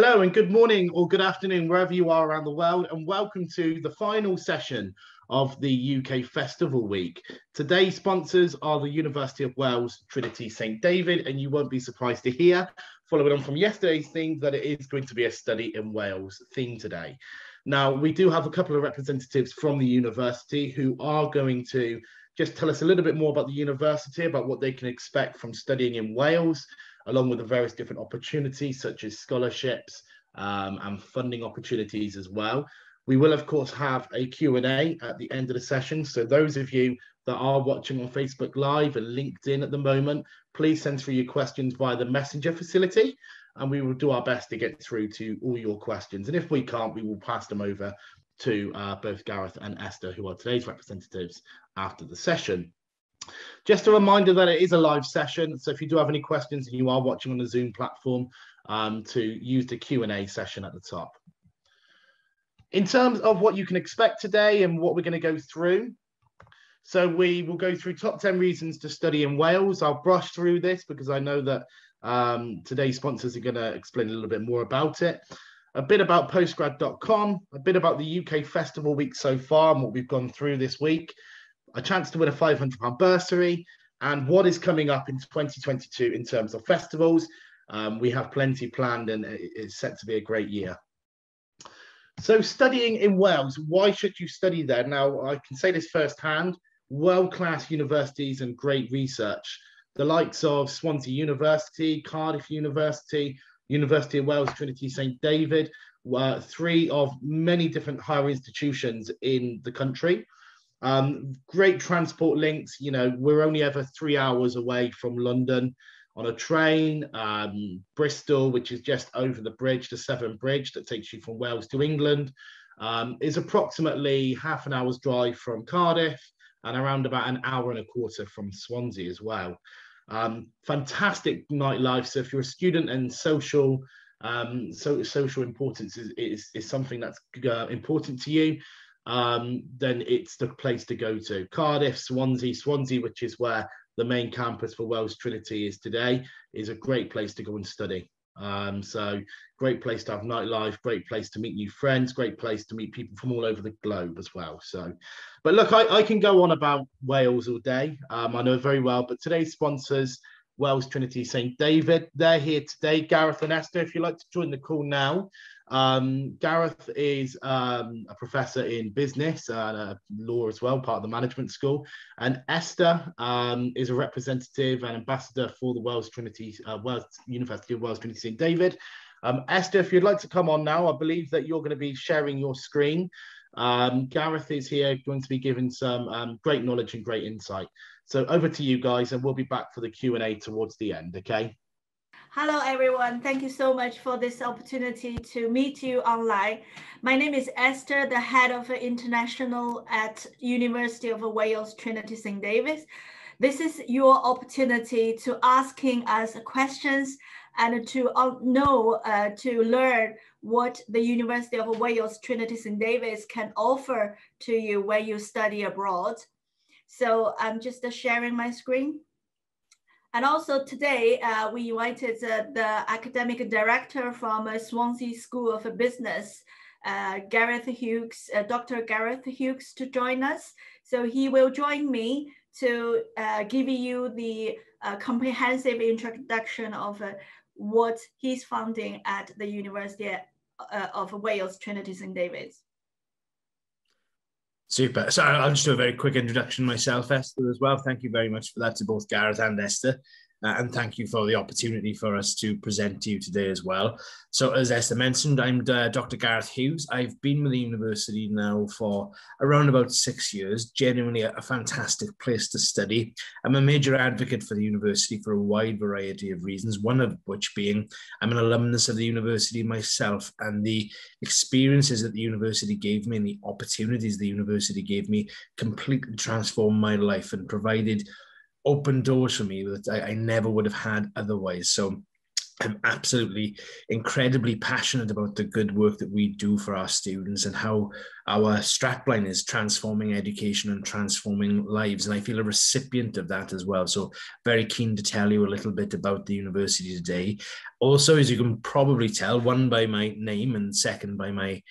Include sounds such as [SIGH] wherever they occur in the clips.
Hello and good morning or good afternoon, wherever you are around the world, and welcome to the final session of the UK Festival Week. Today's sponsors are the University of Wales Trinity St David, and you won't be surprised to hear, following on from yesterday's theme, that it is going to be a study in Wales theme today. Now, we do have a couple of representatives from the university who are going to just tell us a little bit more about the university, about what they can expect from studying in Wales, along with the various different opportunities such as scholarships um, and funding opportunities as well. We will, of course, have a Q&A at the end of the session. So those of you that are watching on Facebook Live and LinkedIn at the moment, please send through your questions via the messenger facility and we will do our best to get through to all your questions. And if we can't, we will pass them over to uh, both Gareth and Esther, who are today's representatives after the session. Just a reminder that it is a live session. So if you do have any questions and you are watching on the Zoom platform, um, to use the Q&A session at the top. In terms of what you can expect today and what we're going to go through, so we will go through top 10 reasons to study in Wales. I'll brush through this because I know that um, today's sponsors are going to explain a little bit more about it. A bit about postgrad.com, a bit about the UK Festival Week so far and what we've gone through this week, a chance to win a £500 bursary, and what is coming up in 2022 in terms of festivals. Um, we have plenty planned and it's set to be a great year. So studying in Wales, why should you study there? Now, I can say this firsthand, world-class universities and great research. The likes of Swansea University, Cardiff University, University of Wales, Trinity St. David, were three of many different higher institutions in the country. Um, great transport links. You know, we're only ever three hours away from London on a train. Um, Bristol, which is just over the bridge, the Severn Bridge that takes you from Wales to England, um, is approximately half an hour's drive from Cardiff and around about an hour and a quarter from Swansea as well. Um, fantastic nightlife. So if you're a student and social, um, so social importance is, is, is something that's uh, important to you, um, then it's the place to go to. Cardiff, Swansea, Swansea, which is where the main campus for Wales Trinity is today, is a great place to go and study. Um, so great place to have nightlife, great place to meet new friends, great place to meet people from all over the globe as well. So, but look, I, I can go on about Wales all day. Um, I know very well, but today's sponsors, Wales Trinity St. David, they're here today. Gareth and Esther, if you'd like to join the call now, um, Gareth is um, a professor in business and uh, law as well, part of the management school. And Esther um, is a representative and ambassador for the Wales Trinity, uh, Wales University of Wales Trinity St David. Um, Esther, if you'd like to come on now, I believe that you're going to be sharing your screen. Um, Gareth is here going to be giving some um, great knowledge and great insight. So over to you guys, and we'll be back for the Q&A towards the end, okay? Hello, everyone. Thank you so much for this opportunity to meet you online. My name is Esther, the head of international at University of Wales Trinity St. David's. This is your opportunity to asking us questions and to uh, know, uh, to learn what the University of Wales Trinity St. David's can offer to you when you study abroad. So I'm just uh, sharing my screen. And also today, uh, we invited uh, the academic director from uh, Swansea School of Business, uh, Gareth Hughes, uh, Dr. Gareth Hughes to join us. So he will join me to give you the comprehensive introduction of what he's funding at the University uh, of Wales, Trinity St. David's. Super. So I'll just do a very quick introduction myself, Esther, as well. Thank you very much for that to both Gareth and Esther. Uh, and thank you for the opportunity for us to present to you today as well. So, as Esther mentioned, I'm uh, Dr. Gareth Hughes. I've been with the university now for around about six years, genuinely a, a, fantastic place to study. I'm a major advocate for the university for a wide variety of reasons, one of which being I'm an alumnus of the university myself, and the experiences that the university gave me and the opportunities the university gave me completely transformed my life and provided open doors for me that I, I never would have had otherwise. So I'm absolutely incredibly passionate about the good work that we do for our students and how our strapline is transforming education and transforming lives. And I feel a recipient of that as well. So, very keen to tell you a little bit about the university today. Also, as you can probably tell, one by my name and second by my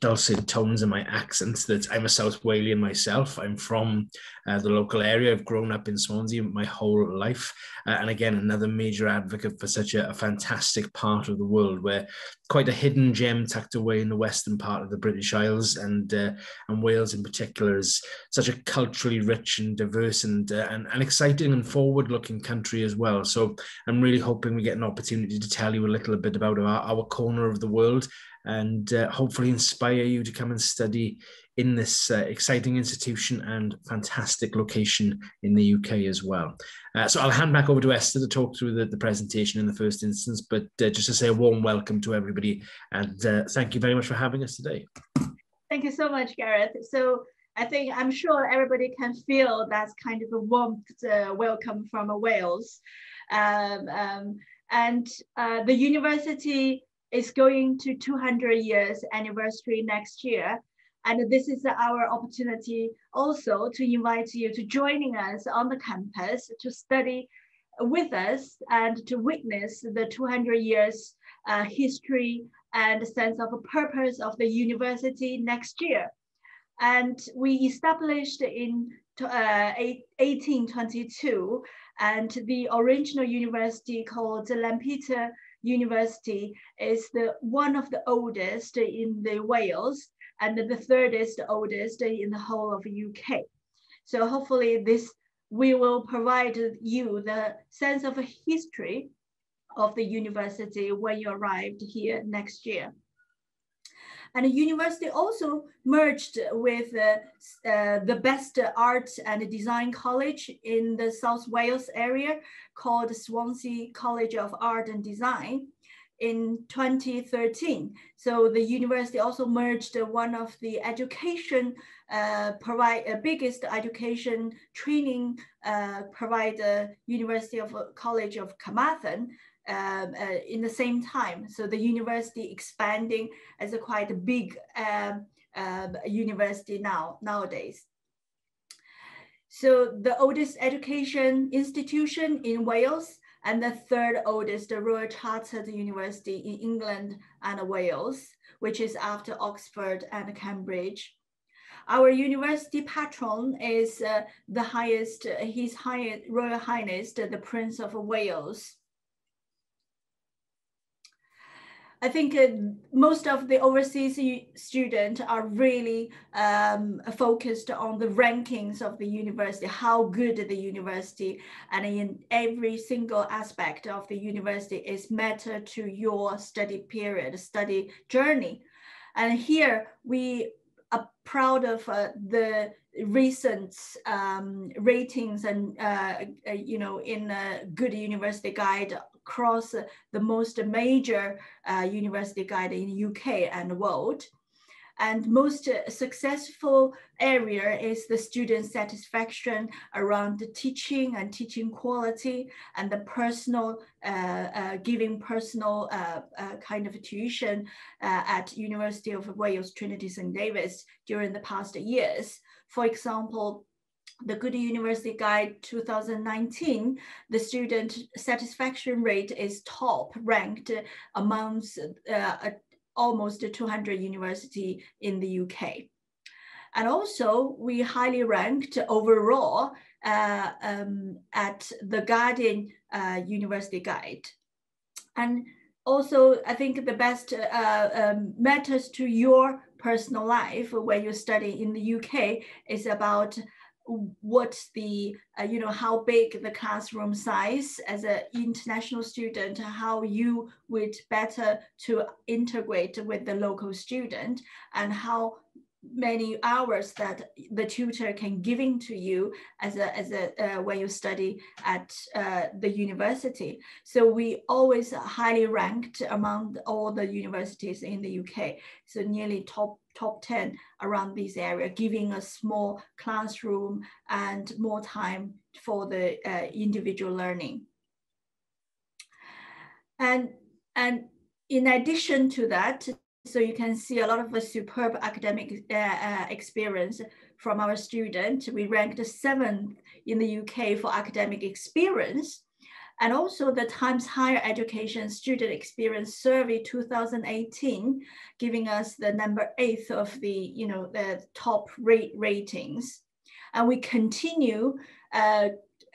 dulcet tones and my accents that I'm a South Walian myself. I'm from uh, the local area. I've grown up in Swansea my whole life. Uh, and again, another major advocate for such a, a, fantastic part of the world where quite a hidden gem tucked away in the western part of the British Isles and uh, and Wales in particular is such a culturally rich and diverse and, uh, and, and exciting and forward looking country as well. So I'm really hoping we get an opportunity to tell you a little bit about our, our corner of the world and uh, hopefully inspire you to come and study in this uh, exciting institution and fantastic location in the UK as well. Uh, so I'll hand back over to Esther to talk through the, the presentation in the first instance, but uh, just to say a warm welcome to everybody and uh, thank you very much for having us today. Thank you so much, Gareth. So I think I'm sure everybody can feel that's kind of a warm uh, welcome from Wales. Um, um, and the university is going to 200 years anniversary next year. And this is our opportunity also to invite you to joining us on the campus to study with us and to witness the 200 years uh, history and sense of purpose of the university next year. And we established in uh, 1822 and the original university called Lampeter University is the one of the oldest in the Wales and the third is the oldest in the whole of UK. So hopefully this we will provide you the sense of a history of the university when you arrived here next year. And the university also merged with uh, uh, the best art and design college in the South Wales area called Swansea College of Art and Design in 2013. So the university also merged one of the education uh, provide uh, biggest education training uh, provider, University of College of Carmarthen, um, uh, in the same time. So the university expanding as a quite big um, uh, university now nowadays. So the oldest education institution in Wales and the third oldest Royal Chartered University in England and Wales, which is after Oxford and Cambridge. Our university patron is uh, the highest, His High, Royal Highness, the Prince of Wales. I think uh, most of the overseas students are really um, focused on the rankings of the university, how good the university, and in every single aspect of the university is matter to your study period, study journey. And here we are proud of uh, the recent um, ratings and uh, uh, you know in a good university guide across the most major uh, university guide in UK and the world. And most successful area is the student satisfaction around the teaching and teaching quality and the personal, uh, uh, giving personal uh, uh, kind of tuition uh, at University of Wales Trinity St. David's during the past years. For example, the Good University Guide 2019, the student satisfaction rate is top ranked amongst uh, almost 200 university in the UK. And also we highly ranked overall uh, um, at the Guardian uh, University Guide. And also I think the best uh, um, matters to your personal life when you study in the UK is about what's the uh, you know how big the classroom size as an international student how you would better to integrate with the local student and how many hours that the tutor can giving to you as a as a uh, when you study at uh, the university. So we always highly ranked among all the universities in the uk so nearly top top 10 around this area giving a small classroom and more time for the uh, individual learning And, and in addition to that, so you can see a lot of a superb academic uh, uh, experience from our student. We ranked seventh in the UK for academic experience. And also the Times Higher Education Student Experience Survey 2018, giving us the number eighth of the, you know, the top rate ratings. And we continue uh,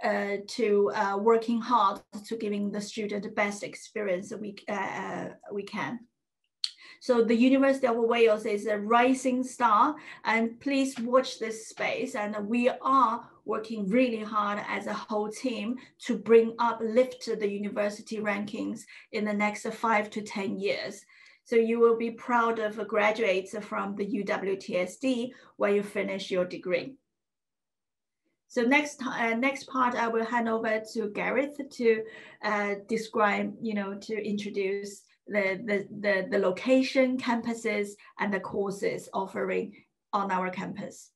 uh, to uh, working hard to giving the student the best experience that we, uh, uh, we can. So the University of Wales is a rising star and please watch this space. And we are working really hard as a whole team to bring up, lift the university rankings in the next five to 10 years. So you will be proud of graduates from the UWTSD where you finish your degree. So next, uh, next part, I will hand over to Gareth to uh, describe, you know, to introduce the, the, the, the location, campuses, and the courses offering on our campus.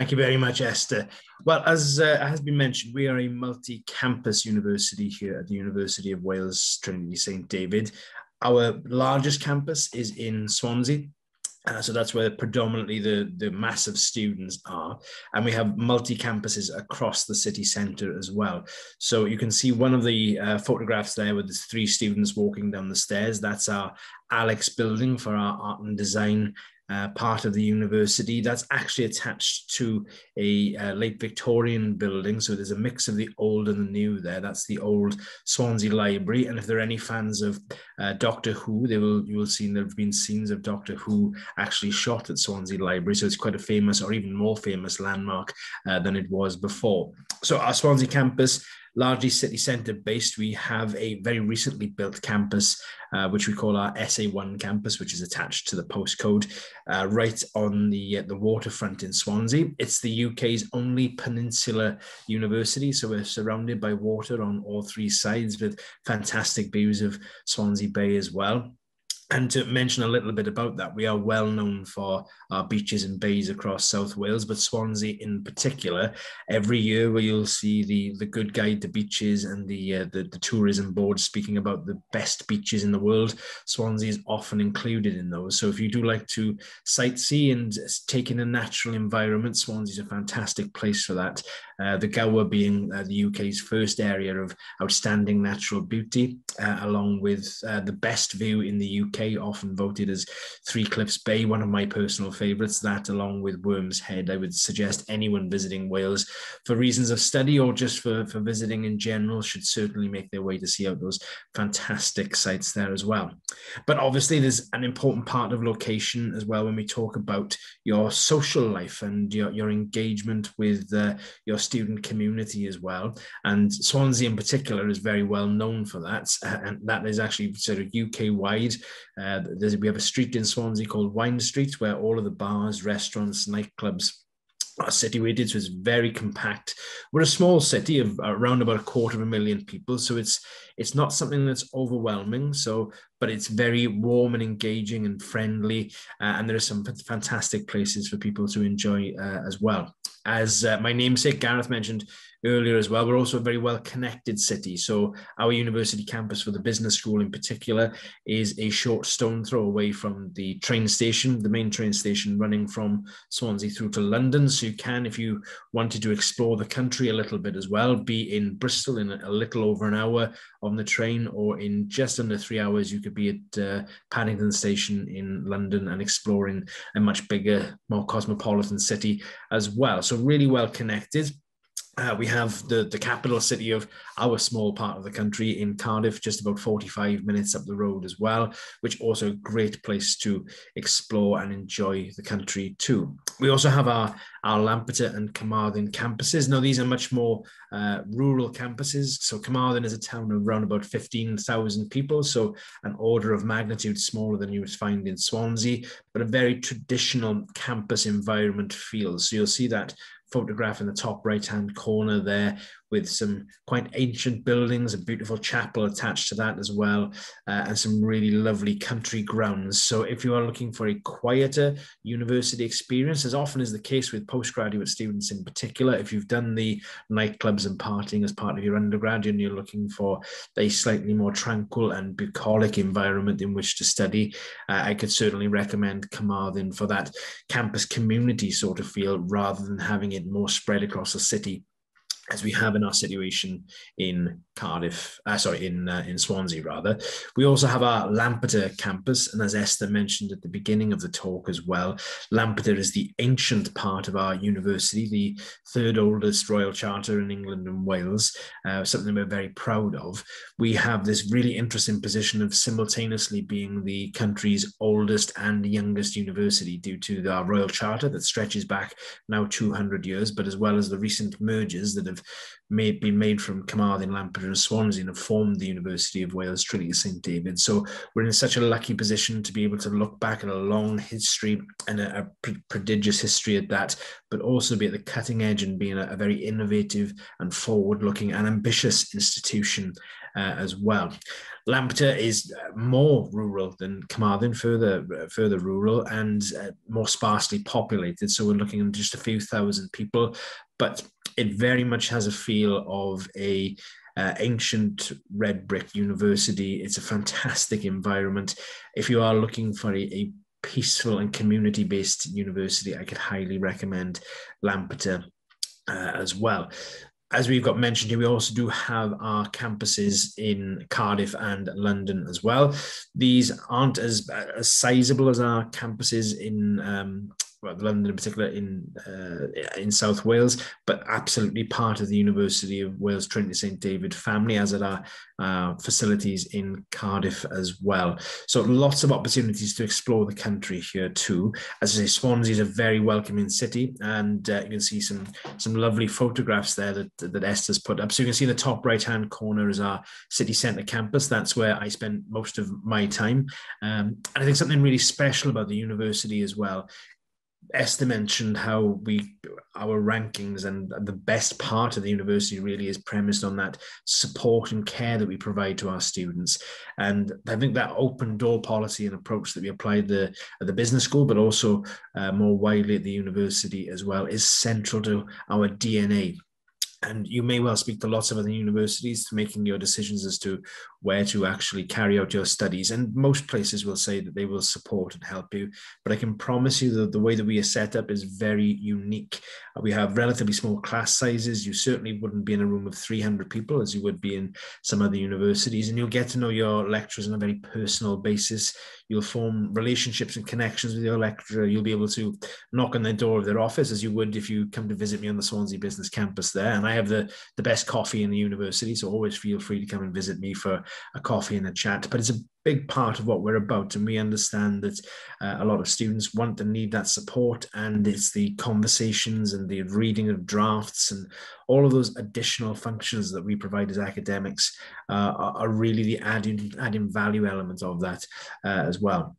Thank you very much, Esther. Well, as uh, has been mentioned, we are a multi-campus university here at the University of Wales, Trinity St. David. Our largest campus is in Swansea, uh, so that's where predominantly the, the mass of students are. And we have multi campuses across the city centre as well. So you can see one of the uh, photographs there with the three students walking down the stairs. That's our Alex building for our art and design uh, part of the university. That's actually attached to a uh, late Victorian building. So there's a mix of the old and the new there. That's the old Swansea Library. And if there are any fans of uh, Doctor Who, they will you will see there have been scenes of Doctor Who actually shot at Swansea Library. So it's quite a famous or even more famous landmark uh, than it was before. So our Swansea campus largely city centre based. We have a very recently built campus, uh, which we call our SA1 campus, which is attached to the postcode uh, right on the, uh, the waterfront in Swansea. It's the UK's only peninsular university, so we're surrounded by water on all three sides with fantastic views of Swansea Bay as well and to mention a little bit about that, we are well known for our beaches and bays across South Wales, but Swansea in particular. Every year, where you'll see the the Good Guide to Beaches and the, uh, the the tourism board speaking about the best beaches in the world, Swansea is often included in those. So if you do like to sightsee and take in a natural environment, Swansea is a fantastic place for that. Uh, the Gower being uh, the UK's first area of outstanding natural beauty, uh, along with uh, the best view in the UK, often voted as Three Cliffs Bay, one of my personal favourites. That, along with Worm's Head, I would suggest anyone visiting Wales for reasons of study or just for, for visiting in general should certainly make their way to see out those fantastic sites there as well. But obviously, there's an important part of location as well when we talk about your social life and your, your engagement with uh, your student community as well. And Swansea in particular is very well known for that. And that is actually sort of UK wide. Uh, we have a street in Swansea called Wind Street where all of the bars, restaurants, nightclubs are situated, so it's very compact. We're a small city of around about a quarter of a million people, so it's it's not something that's overwhelming. So, but it's very warm and engaging and friendly, uh, and there are some fantastic places for people to enjoy uh, as well as uh, my namesake Gareth mentioned earlier as well, we're also a very well connected city. So our university campus for the business school in particular is a short stone throw away from the train station, the main train station running from Swansea through to London. So you can, if you wanted to explore the country a little bit as well, be in Bristol in a little over an hour on the train, or in just under three hours, you could be at uh, Paddington Station in London and exploring a much bigger, more cosmopolitan city as well. So really well connected. Uh, we have the, the capital city of our small part of the country in Cardiff, just about 45 minutes up the road as well, which also a great place to explore and enjoy the country too. We also have our, our Lampeter and Carmarthen campuses. Now, these are much more uh, rural campuses. So Carmarthen is a town of around about 15,000 people, so an order of magnitude smaller than you would find in Swansea, but a very traditional campus environment feel. So you'll see that photograph in the top right hand corner there with some quite ancient buildings, a beautiful chapel attached to that as well, uh, and some really lovely country grounds. So, if you are looking for a quieter university experience, as often is the case with postgraduate students in particular, if you've done the nightclubs and partying as part of your undergrad and you're looking for a slightly more tranquil and bucolic environment in which to study, uh, I could certainly recommend Carmarthen for that campus community sort of feel rather than having it more spread across the city as we have in our situation in Cardiff, uh, sorry, in uh, in Swansea rather. We also have our Lampeter campus, and as Esther mentioned at the beginning of the talk as well, Lampeter is the ancient part of our university, the third oldest royal charter in England and Wales, uh, something we're very proud of. We have this really interesting position of simultaneously being the country's oldest and youngest university due to our royal charter that stretches back now 200 years, but as well as the recent mergers that have made, been made from Carmarthen, Lampeter and Swansea and have formed the University of Wales Trinity St David. So we're in such a lucky position to be able to look back at a long history and a, a prodigious history at that, but also be at the cutting edge and being a, a very innovative and forward-looking and ambitious institution uh, as well. Lampeter is more rural than Carmarthen, further further rural and uh, more sparsely populated. So we're looking at just a few thousand people, but it very much has a feel of a uh, ancient red brick university. It's a fantastic environment. If you are looking for a, a peaceful and community based university, I could highly recommend Lampeter uh, as well. As we've got mentioned here, we also do have our campuses in Cardiff and London as well. These aren't as, as sizable as our campuses in um, well, London in particular in uh, in South Wales, but absolutely part of the University of Wales Trinity St David family, as are our uh, facilities in Cardiff as well. So lots of opportunities to explore the country here too. As I say, Swansea is a very welcoming city, and uh, you can see some some lovely photographs there that that Esther's put up. So you can see the top right hand corner is our city centre campus. That's where I spend most of my time, um, and I think something really special about the university as well Esther mentioned how we our rankings and the best part of the university really is premised on that support and care that we provide to our students. And I think that open door policy and approach that we applied the, at the business school, but also uh, more widely at the university as well, is central to our DNA and you may well speak to lots of other universities to making your decisions as to where to actually carry out your studies. And most places will say that they will support and help you. But I can promise you that the way that we are set up is very unique. Uh, we have relatively small class sizes. You certainly wouldn't be in a room of 300 people as you would be in some other universities. And you'll get to know your lecturers on a very personal basis. You'll form relationships and connections with your lecturer. You'll be able to knock on the door of their office as you would if you come to visit me on the Swansea Business Campus there. And I have the, the best coffee in the university. So always feel free to come and visit me for a coffee and a chat. But it's a big part of what we're about. And we understand that uh, a lot of students want and need that support. And it's the conversations and the reading of drafts and all of those additional functions that we provide as academics uh, are, are, really the adding, adding value element of that uh, as well.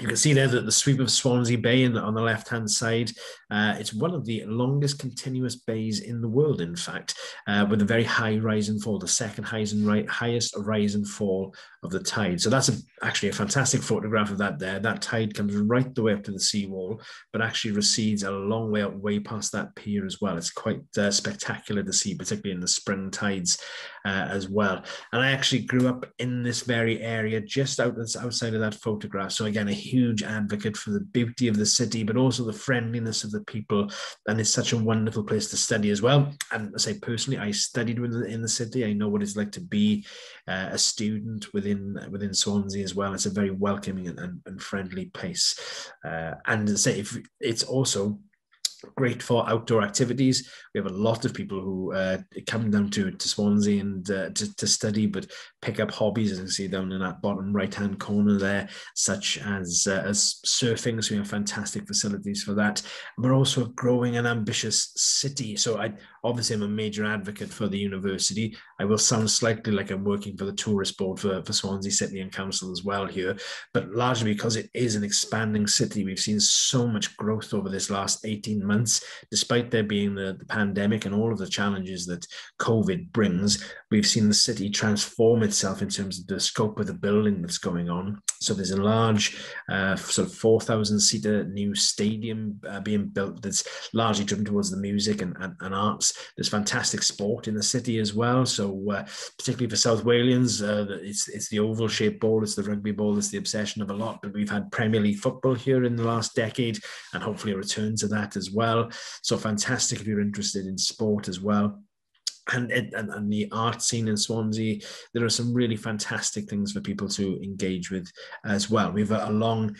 You can see there that the sweep of Swansea Bay in, on the left-hand side, uh, it's one of the longest continuous bays in the world, in fact, uh, with a very high rise and fall, the second highest, and highest rise and fall of the tide. So that's a, actually a fantastic photograph of that there. That tide comes right the way up to the seawall, but actually recedes a long way up, way past that pier as well. It's quite uh, spectacular to see, particularly in the spring tides uh, as well. And I actually grew up in this very area, just out outside of that photograph. So again, a huge advocate for the beauty of the city, but also the friendliness of the people. And it's such a wonderful place to study as well. And I say personally, I studied in the city. I know what it's like to be uh, a student within within Swansea as well. It's a very welcoming and, and, and friendly place, uh, and say if it's also great for outdoor activities. We have a lot of people who uh, come down to, to Swansea and uh, to, to study, but pick up hobbies, as you see down in that bottom right hand corner there, such as uh, as surfing. So we have fantastic facilities for that. We're also growing and ambitious city. So I obviously I'm a major advocate for the university. I will sound slightly like I'm working for the tourist board for, for Swansea City and Council as well here, but largely because it is an expanding city. We've seen so much growth over this last 18 months despite there being the, the pandemic and all of the challenges that COVID brings, we've seen the city transform itself in terms of the scope of the building that's going on. So there's a large, uh, sort of 4,000 seater new stadium uh, being built that's largely driven towards the music and, and, and, arts. There's fantastic sport in the city as well. So uh, particularly for South Walians, uh, it's it's the oval shaped ball, it's the rugby ball, it's the obsession of a lot. But we've had Premier League football here in the last decade, and hopefully a return to that as well. So fantastic if you're interested in sport as well and, and, and the art scene in Swansea, there are some really fantastic things for people to engage with as well. We have a, a long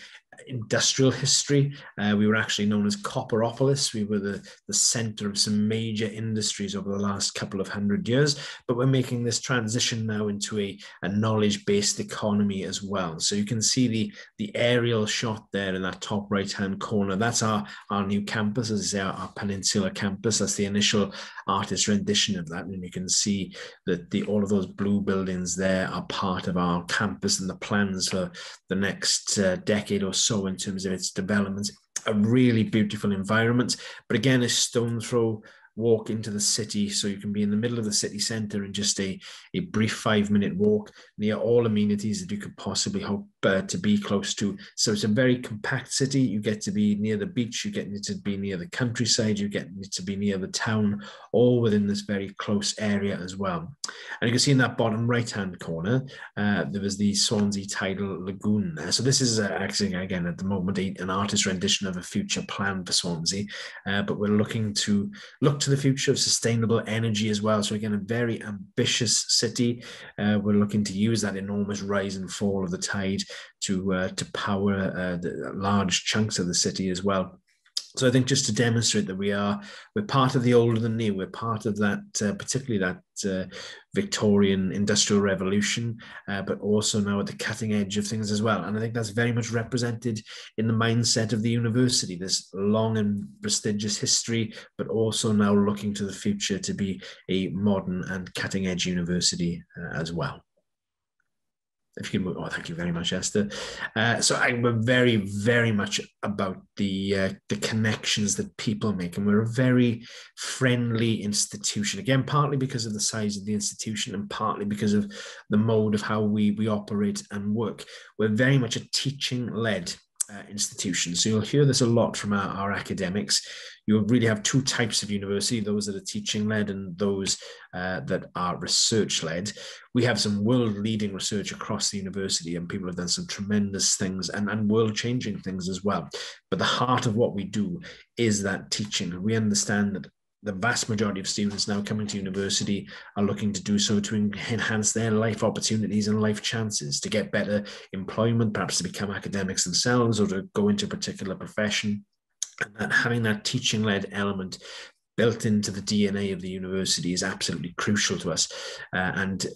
industrial history. Uh, we were actually known as Copperopolis. We were the, the center of some major industries over the last couple of hundred years, but we're making this transition now into a, a knowledge-based economy as well. So you can see the, the aerial shot there in that top right-hand corner. That's our, our new campus, as our, our Peninsula campus. That's the initial artist rendition of that. And you can see that the all of those blue buildings there are part of our campus and the plans for the next uh, decade or so in terms of its development. A really beautiful environment, but again, a stone throw walk into the city. So you can be in the middle of the city centre in just a, a brief five minute walk near all amenities that you could possibly hope uh, to be close to. So it's a very compact city. You get to be near the beach, you get to be near the countryside, you get to be near the town, all within this very close area as well. And you can see in that bottom right hand corner, uh, there was the Swansea Tidal Lagoon. So this is uh, actually, again, at the moment, an artist rendition of a future plan for Swansea. Uh, but we're looking to look to the future of sustainable energy as well. So again, a very ambitious city. Uh, we're looking to use that enormous rise and fall of the tide to uh, to power uh, the large chunks of the city as well. So I think just to demonstrate that we are we're part of the older than new. We're part of that, uh, particularly that uh, Victorian industrial revolution, uh, but also now at the cutting edge of things as well. And I think that's very much represented in the mindset of the university. This long and prestigious history, but also now looking to the future to be a modern and cutting edge university uh, as well if you can move, oh, thank you very much, Esther. Uh, so I'm very, very much about the uh, the connections that people make, and we're a very friendly institution. Again, partly because of the size of the institution, and partly because of the mode of how we we operate and work. We're very much a teaching led uh, institution. So you'll hear this a lot from our, our academics you really have two types of university those that are teaching led and those uh, that are research led. We have some world leading research across the university, and people have done some tremendous things and, and world changing things as well. But the heart of what we do is that teaching. We understand that the vast majority of students now coming to university are looking to do so to enhance their life opportunities and life chances to get better employment, perhaps to become academics themselves or to go into a particular profession. And that having that teaching led element built into the DNA of the university is absolutely crucial to us uh, and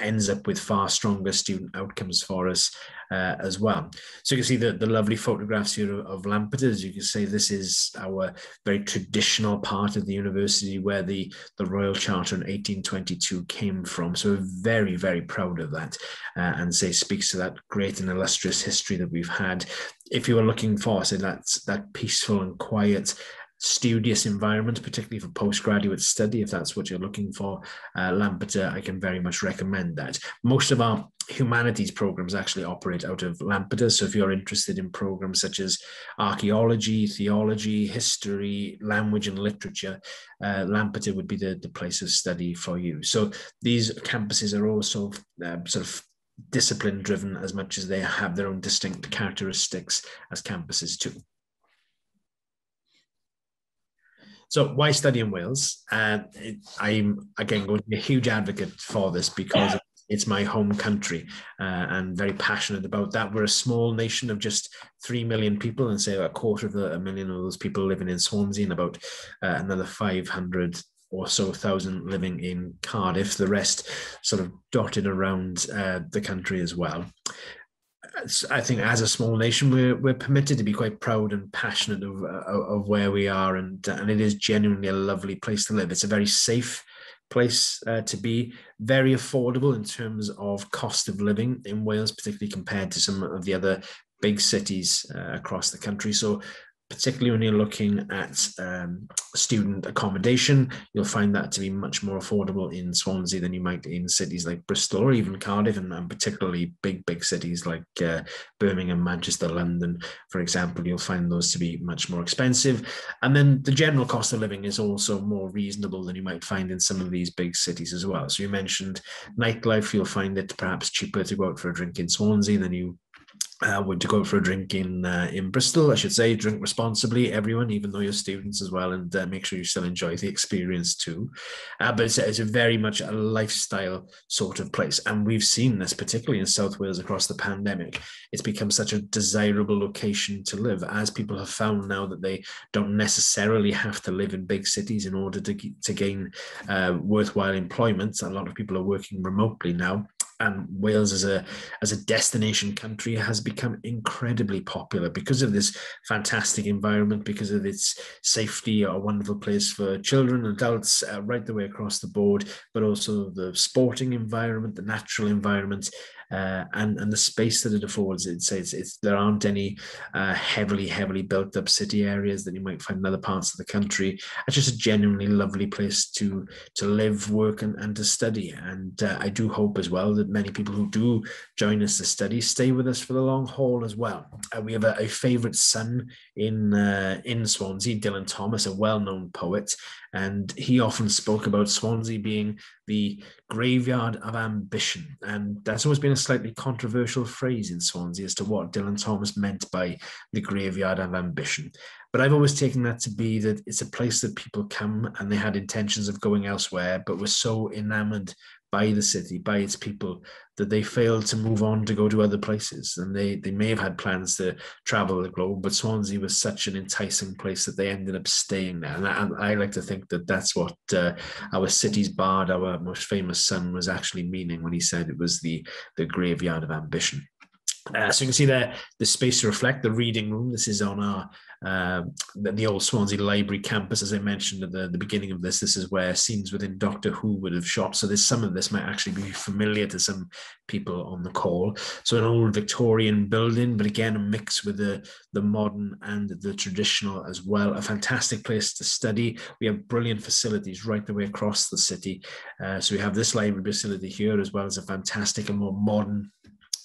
ends up with far stronger student outcomes for us uh, as well. So you can see the, the lovely photographs here of, of Lampeter. As you can see, this is our very traditional part of the university where the, the Royal Charter in 1822 came from. So we're very, very proud of that uh, and say speaks to that great and illustrious history that we've had if you were looking for say that that peaceful and quiet studious environment, particularly for postgraduate study, if that's what you're looking for, uh, Lampeter, I can very much recommend that. Most of our humanities programs actually operate out of Lampeter. So if you're interested in programs such as archaeology, theology, history, language, and literature, uh, Lampeter would be the, the place of study for you. So these campuses are also uh, sort of discipline driven as much as they have their own distinct characteristics as campuses too. So why study in Wales? Uh, it, I'm again going to be a huge advocate for this because it's my home country uh, and very passionate about that. We're a small nation of just three million people, and say a quarter of the, a million of those people living in Swansea, and about uh, another 500 or so thousand living in Cardiff. The rest sort of dotted around uh, the country as well. I think as a small nation, we're, we're permitted to be quite proud and passionate of, of where we are, and and it is genuinely a lovely place to live. It's a very safe place uh, to be, very affordable in terms of cost of living in Wales, particularly compared to some of the other big cities uh, across the country. So particularly when you're looking at um, student accommodation, you'll find that to be much more affordable in Swansea than you might in cities like Bristol or even Cardiff, and, and particularly big, big cities like uh, Birmingham, Manchester, London, for example. You'll find those to be much more expensive. And then the general cost of living is also more reasonable than you might find in some of these big cities as well. So you mentioned nightlife, you'll find it perhaps cheaper to go out for a drink in Swansea than you uh, would to go for a drink in uh, in Bristol. I should say, drink responsibly, everyone, even though you're students as well, and uh, make sure you still enjoy the experience too. Uh, but it's, it's a very much a lifestyle sort of place, and we've seen this particularly in South Wales across the pandemic. It's become such a desirable location to live, as people have found now that they don't necessarily have to live in big cities in order to to gain uh, worthwhile employment. A lot of people are working remotely now and Wales as a as a destination country has become incredibly popular because of this fantastic environment, because of its safety, a wonderful place for children, adults, uh, right the way across the board, but also the sporting environment, the natural environment, uh, and and the space that it affords. It's, it's, it's there aren't any uh, heavily heavily built up city areas that you might find in other parts of the country. It's just a genuinely lovely place to to live, work, and, and to study. And uh, I do hope as well that many people who do join us to study stay with us for the long haul as well. Uh, we have a, a favourite son in uh, in Swansea, Dylan Thomas, a well known poet, and he often spoke about Swansea being the graveyard of ambition. And that's always been a slightly controversial phrase in Swansea as to what Dylan Thomas meant by the graveyard of ambition. But I've always taken that to be that it's a place that people come and they had intentions of going elsewhere, but were so enamored by the city, by its people, that they failed to move on to go to other places. And they, they may have had plans to travel the globe, but Swansea was such an enticing place that they ended up staying there. And I, I like to think that that's what uh, our city's bard, our most famous son, was actually meaning when he said it was the, the graveyard of ambition. Uh, so you can see there the space to reflect the reading room. This is on our uh, the, the, old Swansea Library campus, as I mentioned at the, the beginning of this. This is where scenes within Doctor Who would have shot. So there's some of this might actually be familiar to some people on the call. So an old Victorian building, but again a mix with the the modern and the traditional as well. A fantastic place to study. We have brilliant facilities right the way across the city. Uh, so we have this library facility here as well as a fantastic and more modern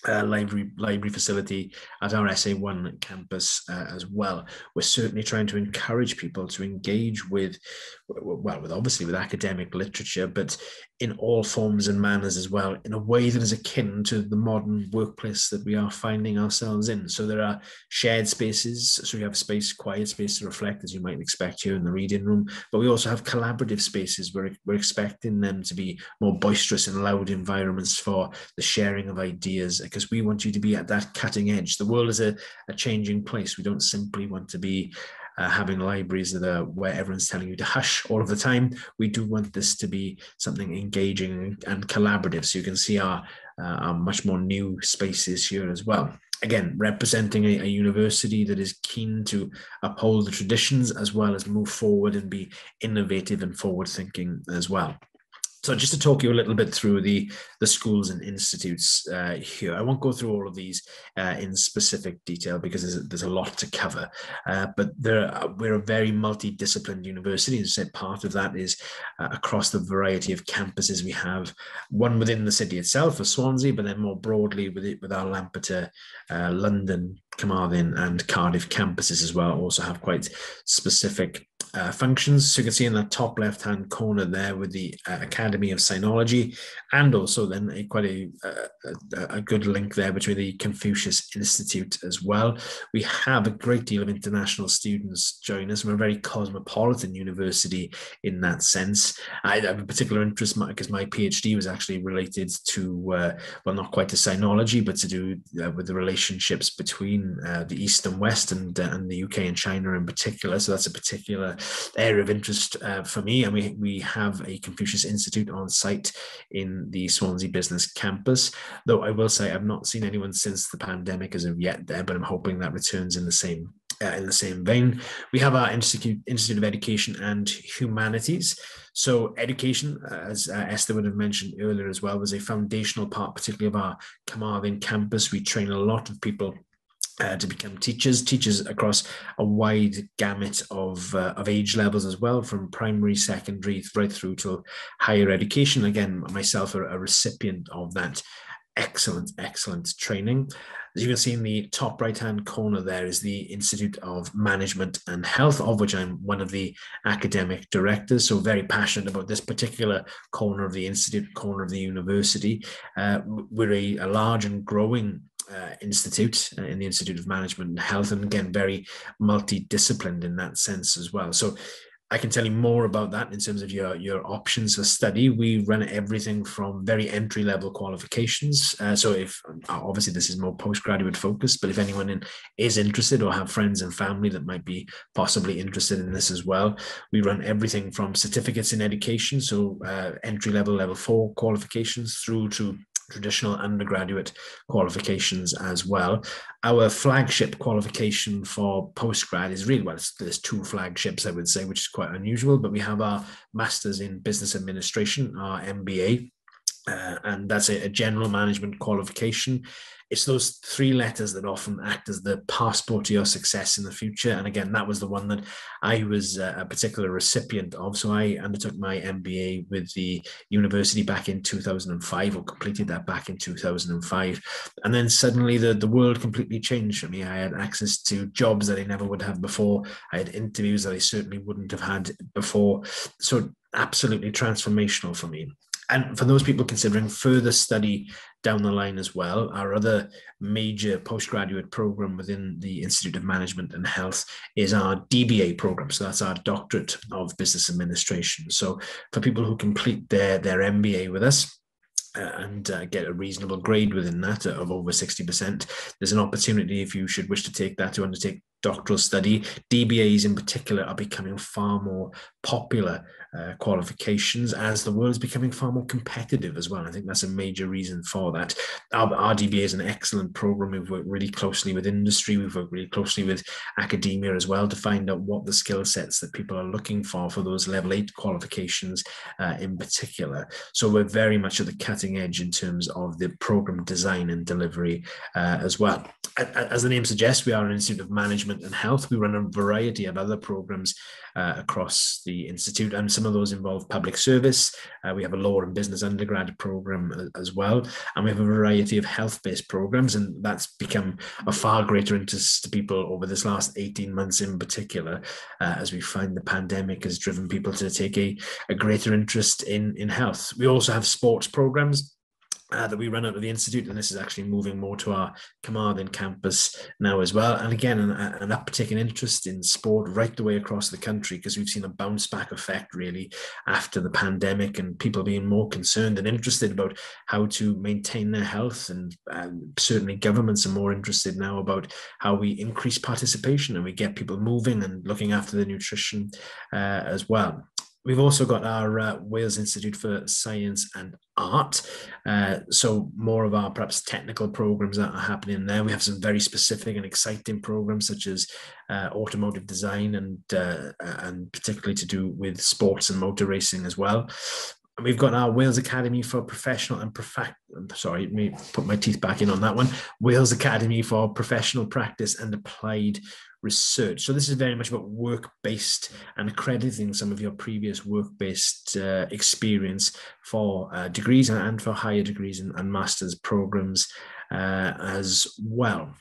uh, library library facility at our SA1 campus uh, as well. We're certainly trying to encourage people to engage with, well, with obviously with academic literature, but in all forms and manners as well, in a way that is akin to the modern workplace that we are finding ourselves in. So there are shared spaces. So we have space, quiet space to reflect, as you might expect here in the reading room. But we also have collaborative spaces where we're expecting them to be more boisterous and loud environments for the sharing of ideas, because we want you to be at that cutting edge. The world is a, a changing place. We don't simply want to be uh, having libraries that are where everyone's telling you to hush all of the time. We do want this to be something engaging and collaborative. So you can see our, uh, our much more new spaces here as well again, representing a, a, university that is keen to uphold the traditions as well as move forward and be innovative and forward thinking as well. So just to talk you a little bit through the, the schools and institutes uh, here, I won't go through all of these uh, in specific detail because there's, there's a lot to cover, uh, but there are, we're a very multidisciplined university. I said, part of that is uh, across the variety of campuses we have, one within the city itself of Swansea, but then more broadly with it, with our Lampeter, uh, London, Carmarthen and Cardiff campuses as well also have quite specific uh, functions. So you can see in the top left-hand corner there with the uh, Academy of Sinology, and also then a, quite a, a, a, good link there between the Confucius Institute as well. We have a great deal of international students join us. We're a very cosmopolitan university in that sense. I have a particular interest because my, PhD was actually related to, uh, well, not quite to sinology, but to do uh, with the relationships between uh, the East and West and, uh, and the UK and China in particular. So that's a particular area of interest uh, for me. And we, we have a Confucius Institute on site in the Swansea Business Campus. Though I will say I've not seen anyone since the pandemic as of yet there, but I'm hoping that returns in the same uh, in the same vein. We have our Institute, Institute of Education and Humanities. So education, as uh, Esther would have mentioned earlier as well, was a foundational part, particularly of our Carmarthen campus. We train a lot of people uh, to become teachers, teachers across a wide gamut of, uh, of age levels as well, from primary, secondary, right through to higher education. Again, myself a, a recipient of that excellent, excellent training. As you can see in the top right hand corner, there is the Institute of Management and Health, of which I'm one of the academic directors. So, very passionate about this particular corner of the institute, corner of the university. Uh, we're a, a large and growing uh, institute uh, in the Institute of Management and Health, and again, very multidisciplined in that sense as well. So, I can tell you more about that in terms of your, your options for study. We run everything from very entry level qualifications. Uh, so, if obviously this is more postgraduate focused, but if anyone in, is interested or have friends and family that might be possibly interested in this as well, we run everything from certificates in education, so uh, entry level, level four qualifications, through to traditional undergraduate qualifications as well. Our flagship qualification for postgrad is really well, there's two flagships, I would say, which is quite unusual, but we have our Masters in Business Administration, our MBA, uh, and that's a, a, general management qualification it's those three letters that often act as the passport to your success in the future. And again, that was the one that I was uh, a particular recipient of. So I undertook my MBA with the university back in 2005, or completed that back in 2005. And then suddenly the, the world completely changed for me. I had access to jobs that I never would have before. I had interviews that I certainly wouldn't have had before. So absolutely transformational for me and for those people considering further study down the line as well, our other major postgraduate program within the Institute of Management and Health is our DBA program. So that's our Doctorate of Business Administration. So for people who complete their, their MBA with us, uh, and uh, get a reasonable grade within that of over 60%. There's an opportunity if you should wish to take that to undertake doctoral study. DBAs in particular are becoming far more popular uh, qualifications as the world is becoming far more competitive as well. I think that's a major reason for that. Our, our DBA is an excellent program. We've worked really closely with industry. We've worked really closely with academia as well to find out what the skill sets that people are looking for for those level eight qualifications uh, in particular. So we're very much at the cutting edge in terms of the program design and delivery uh, as well. As the name suggests, we are an Institute of Management and Health. We run a variety of other programs uh, across the institute, and some of those involve public service. Uh, we have a law and business undergrad program as well, and we have a variety of health-based programs, and that's become a far greater interest to people over this last 18 months in particular, uh, as we find the pandemic has driven people to take a, a greater interest in, in health. We also have sports programs uh, that we run out of the institute, and this is actually moving more to our Carmarthen campus now as well. And again, an, an uptick in interest in sport right the way across the country because we've seen a bounce back effect really after the pandemic, and people being more concerned and interested about how to maintain their health. And certainly, governments are more interested now about how we increase participation and we get people moving and looking after their nutrition uh, as well. We've also got our uh, Wales Institute for Science and Art. Uh, so more of our perhaps technical programs that are happening there. We have some very specific and exciting programs such as uh, automotive design and uh, and particularly to do with sports and motor racing as well. And we've got our Wales Academy for Professional and Profac- sorry, let me put my teeth back in on that one. Wales Academy for Professional Practice and Applied research. So this is very much about work-based and accrediting some of your previous work-based uh, experience for uh, degrees and, for higher degrees and, and master's programs uh, as well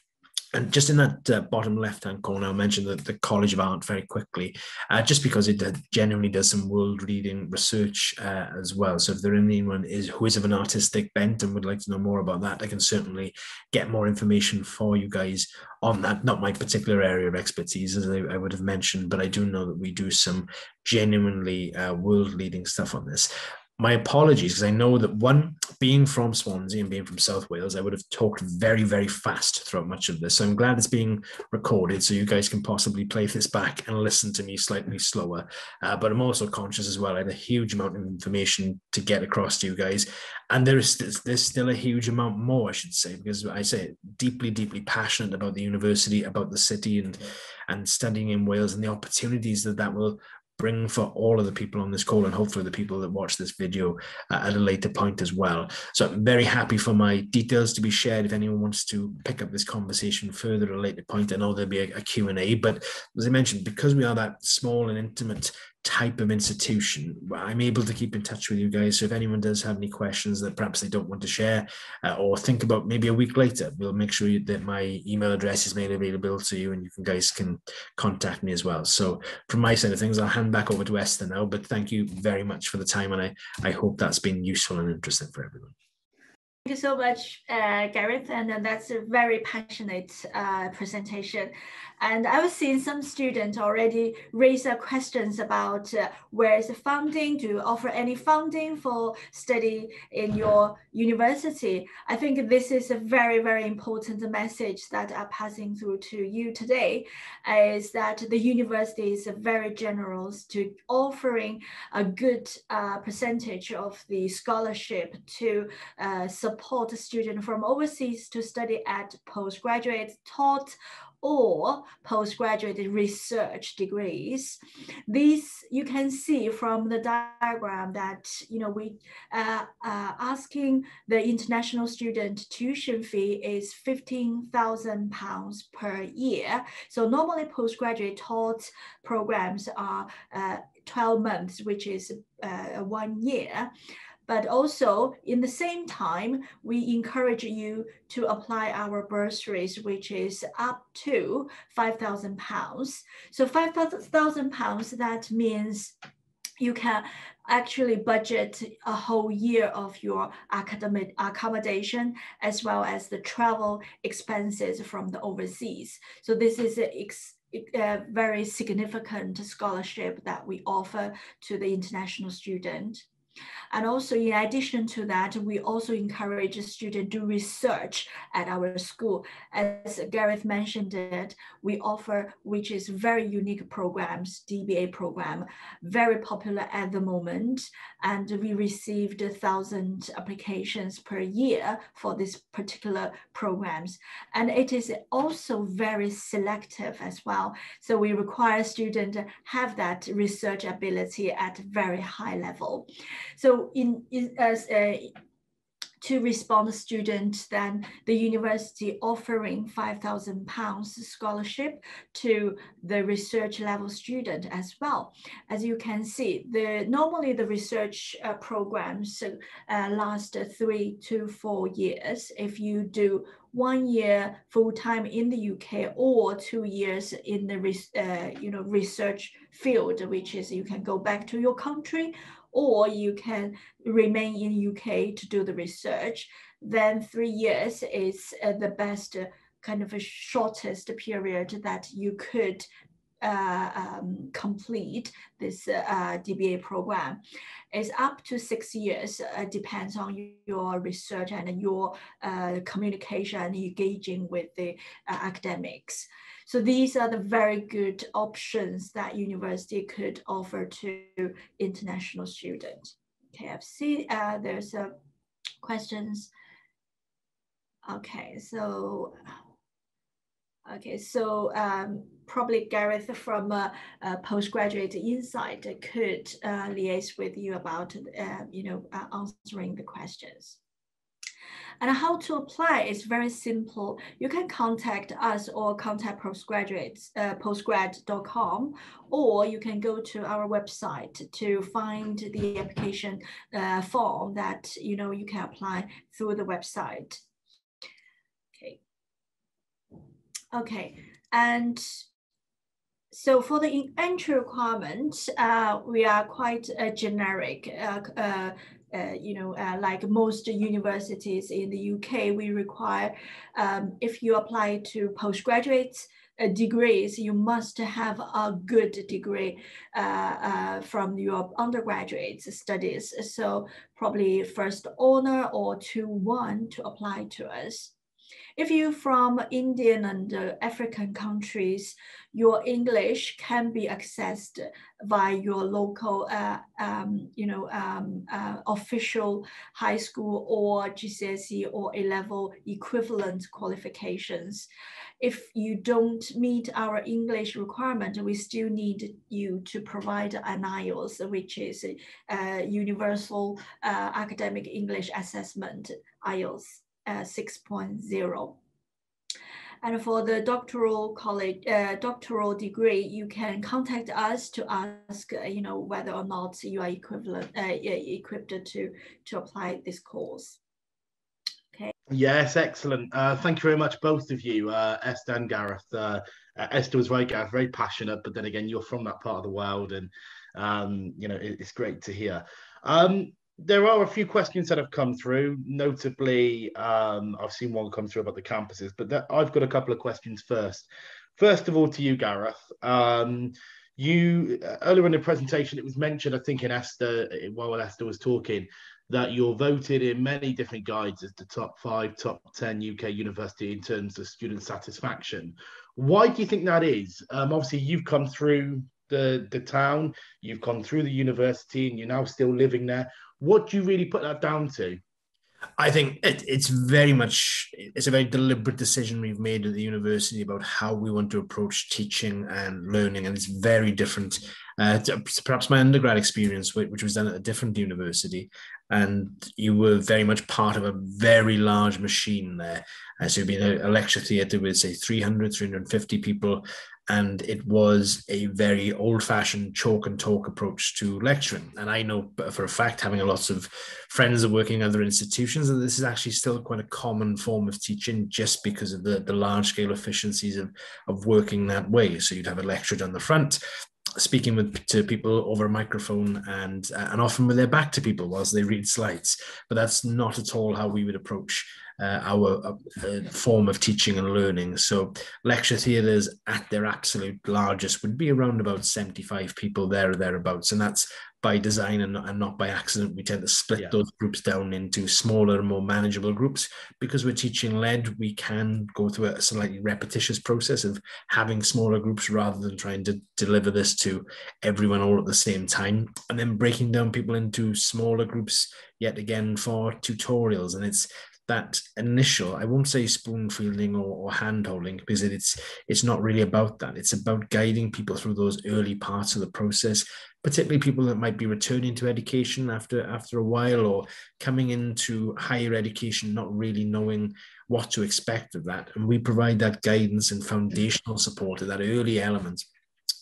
and just in that uh, bottom left hand corner, I'll mention the, the College of Art very quickly, uh, just because it genuinely does some world leading research uh, as well. So if there anyone is who is of an artistic bent and would like to know more about that, I can certainly get more information for you guys on that. Not my particular area of expertise, as I, I would have mentioned, but I do know that we do some genuinely uh, world leading stuff on this my apologies because I know that one, being from Swansea and being from South Wales, I would have talked very, very fast throughout much of this. So I'm glad it's being recorded so you guys can possibly play this back and listen to me slightly slower. Uh, but I'm also conscious as well. I had a huge amount of information to get across to you guys. And there is there's still a huge amount more, I should say, because I say deeply, deeply passionate about the university, about the city and and studying in Wales and the opportunities that that will bring for all of the people on this call and hopefully the people that watch this video uh, at a later point as well. So I'm very happy for my details to be shared if anyone wants to pick up this conversation further at a later point. I know there'll be a, a Q&A, but as I mentioned, because we are that small and intimate type of institution, I'm able to keep in touch with you guys. So if anyone does have any questions that perhaps they don't want to share uh, or think about maybe a week later, we'll make sure that my email address is made available to you and you can, guys can contact me as well. So from my side of things, I'll hand back over to Esther now, but thank you very much for the time. And I, I hope that's been useful and interesting for everyone. Thank you so much, uh, Gareth, and that's a very passionate uh, presentation. And I was seeing some students already raise questions about uh, where is the funding? Do you offer any funding for study in your university? I think this is a very, very important message that I'm passing through to you today, is that the university is very generous to offering a good uh, percentage of the scholarship to uh, support students from overseas to study at postgraduate taught or postgraduate research degrees. These you can see from the diagram that you know we uh, uh, asking the international student tuition fee is fifteen thousand pounds per year. So normally postgraduate taught programs are uh, 12 months, which is uh, one year. But also in the same time, we encourage you to apply our bursaries, which is up to 5,000 pounds. So 5,000 pounds, that means you can actually budget a whole year of your academic accommodation as well as the travel expenses from the overseas. So this is a, a very significant scholarship that we offer to the international student. And also in addition to that, we also encourage students to do research at our school. As Gareth mentioned it, we offer, which is very unique programs, DBA program, very popular at the moment. And we received a thousand applications per year for this particular programs. And it is also very selective as well. So we require students have that research ability at very high level. So in, in as a to respond student, then the university offering 5,000 pounds scholarship to the research level student as well. As you can see, the normally the research uh, programs uh, last three to four years. If you do one year full time in the UK or two years in the uh, you know research field, which is you can go back to your country or you can remain in UK to do the research, then three years is uh, the best uh, kind of a shortest period that you could uh, um, complete this uh, DBA program. It's up to six years, uh, depends on your research and your uh, communication engaging with the academics. So these are the very good options that university could offer to international students. Okay, I've seen uh, there's a questions. Okay, so okay, so um, probably Gareth from uh, uh, Postgraduate Insight could uh, liaise with you about, uh, you know, uh, answering the questions. And how to apply is very simple. You can contact us or contact postgraduates, uh, postgrad.com, or you can go to our website to find the application uh, form that you know you can apply through the website. Okay. Okay, and so for the entry requirement, uh, we are quite uh, generic. Uh, uh you know, uh, like most universities in the UK, we require um, if you apply to postgraduate uh, degrees, you must have a good degree uh, uh, from your undergraduate studies. So probably first honor or two one to apply to us. If you're from Indian and uh, African countries, your English can be accessed by your local, uh, um, you know, um, uh, official high school or GCSE or A-level equivalent qualifications. If you don't meet our English requirement, we still need you to provide an IELTS, which is a universal uh, academic English assessment, IELTS uh, 6.0. And for the doctoral college, uh, doctoral degree, you can contact us to ask, uh, you know, whether or not you are equivalent, uh, equipped to to apply this course. Okay. Yes, excellent. Uh, thank you very much, both of you, uh, Esther and Gareth. Uh, Esther was right, Gareth, very passionate, but then again, you're from that part of the world, and um, you know, it, it's great to hear. Um, there are a few questions that have come through. Notably, um, I've seen one come through about the campuses, but that, I've got a couple of questions first. First of all, to you, Gareth. Um, you earlier in the presentation, it was mentioned, I think, in Esther while Esther was talking, that you're voted in many different guides as the top five, top ten UK university in terms of student satisfaction. Why do you think that is? Um, obviously, you've come through the the town, you've gone through the university, and you're now still living there. What do you really put that down to? I think it, it's very much it's a very deliberate decision we've made at the university about how we want to approach teaching and learning, and it's very different. Uh, to, perhaps my undergrad experience, which was done at a different university, and you were very much part of a very large machine there. Uh, so you'd be in a, a lecture theatre with say 300, 350 people, and it was a very old-fashioned chalk and talk approach to lecturing. And I know for a fact, having lots of friends working in other institutions, that this is actually still quite a common form of teaching, just because of the, the large-scale efficiencies of, of working that way. So you'd have a lecturer on the front, speaking with to people over a microphone and uh, and often with their back to people whilst they read slides but that's not at all how we would approach uh, our uh, uh, form of teaching and learning. So lecture theatres at their absolute largest would be around about 75 people there or thereabouts. And that's by design and not, and not by accident. We tend to split yeah. those groups down into smaller, more manageable groups. Because we're teaching led, we can go through a slightly repetitious process of having smaller groups rather than trying to deliver this to everyone all at the same time. And then breaking down people into smaller groups yet again for tutorials. And it's that initial i won't say spoon feeding or, or hand holding because it's it's not really about that. It's about guiding people through those early parts of the process particularly people that might be returning to education after after a while or coming into higher education not really knowing what to expect of that. And we provide that guidance and foundational support at that early element